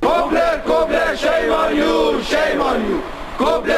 Kobler, Kobler, shame on you, shame on you. Kobler.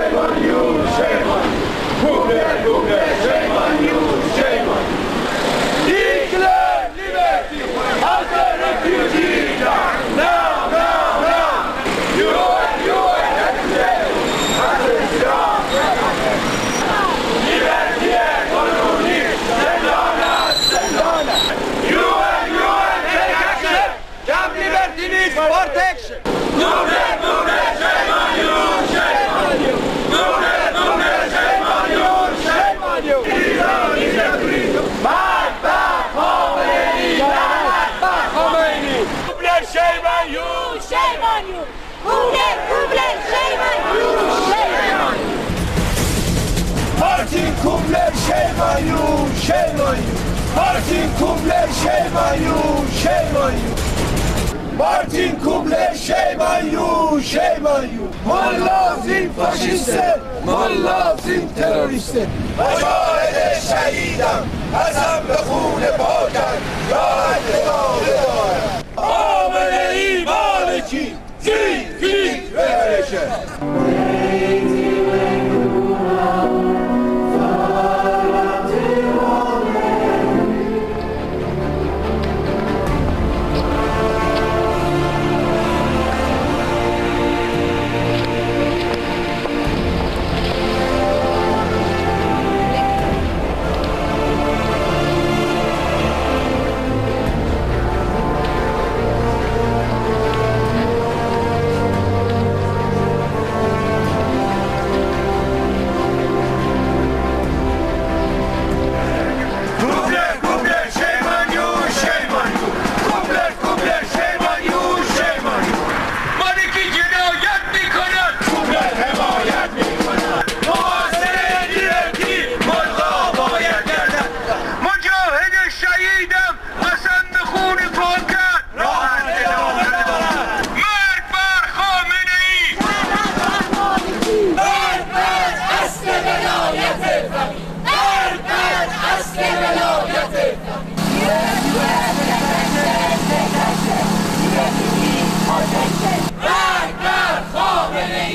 needs protection. Shame on you! Shame on you! Kobler, Kobler, shame on you! Shame on you! Martin Kobler, shame on you! Shame on you! Martin Kobler, shame on you! Shame on you! Martin Kuble, shame on you, shame on you. Mollazim faşiste, mollazim teröriste. Acale şehidan, azam ve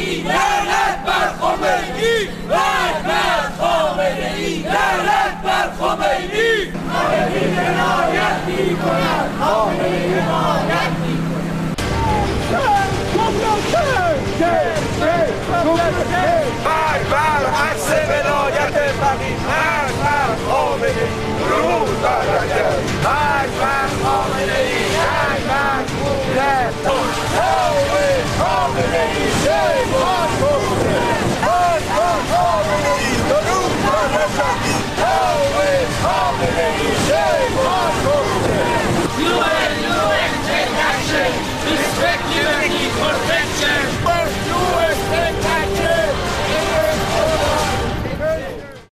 ای لعنت بر خمینی لعنت خامنه‌ای لعنت بر خمینی خمینی جنایت می‌کند خامنه‌ای جنایت می‌کند بر بر عکس ولایت فقیه بر بر خامنه‌ای روز بر رجب بر بر خامنه‌ای All